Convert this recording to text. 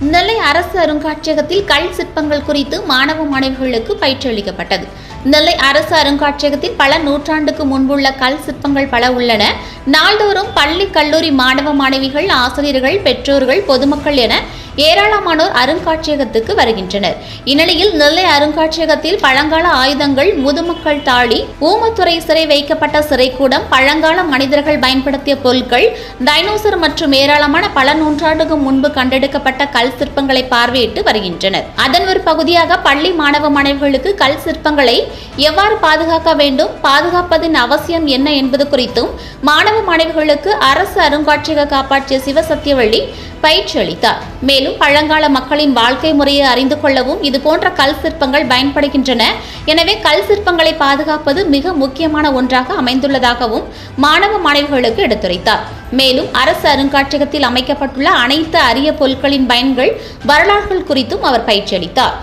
நெல்லை அரசு அருங்காட்சியகத்தில் கல் சிற்பங்கள் குறித்து மாணவ மாணவிகளுக்கு பயிற்சியளிக்கப்பட்டது நெல்லை அரசு அருங்காட்சியகத்தில் பல நூற்றாண்டுக்கு முன்புள்ள கல் சிற்பங்கள் பல உள்ளன. நாள்தோறும் பள்ளி கல்லூரி மாணவ மாணவிகள் ஆசிரியர்கள் பெற்றோர்கள் பொதுமக்கள் என ஏராளமானோர் அருங்காட்சியகத்துக்கு வருகின்றனர். இந்நிலையில் நெல்லை அருங்காட்சியகத்தில் பழங்கால ஆயுதங்கள் முதுமக்கள் தாழி ஊமத்துறை சிறை வைக்கப்பட்ட சிறைக்கூடம் பழங்கால மனிதர்கள் பயன்படுத்திய பொருட்கள் டைனோசர் மற்றும் ஏராளமான பல நூற்றாண்டுக்கு முன்பு கண்டெடுக்கப்பட்ட கல் சிற்பங்களை பார்வையிட்டு வருகின்றனர். அதன் ஒரு பகுதியாக பள்ளி மாணவ மாணவிகளுக்கு கல் சிற்பங்களை எவ்வாறு பாதுகாக்க வேண்டும் பாதுகாப்பதின் அவசியம் என்ன என்பது குறித்தும் மாணவ மாணவிகளுக்கு அரசு அருங்காட்சியக காப்பாற்றிய சிவசத்தியவள்ளி பயிற்சி அளித்தார் மேலும் பழங்கால மக்களின் வாழ்க்கை முறையை அறிந்து கொள்ளவும் இதுபோன்ற கல் சிற்பங்கள் பயன்படுகின்றன. எனவே கல் சிற்பங்களை பாதுகாப்பது மிக முக்கியமான ஒன்றாக அமைந்துள்ளதாகவும் மாணவ மாணவிகளுக்கு எடுத்துரைத்தார். மேலும் அரசு அருங்காட்சியகத்தில் அமைக்கப்பட்டுள்ள அனைத்து அரிய பொருட்களின் பயன்கள் வரலாறுகள் குறித்தும் அவர் பயிற்சி அளித்தார்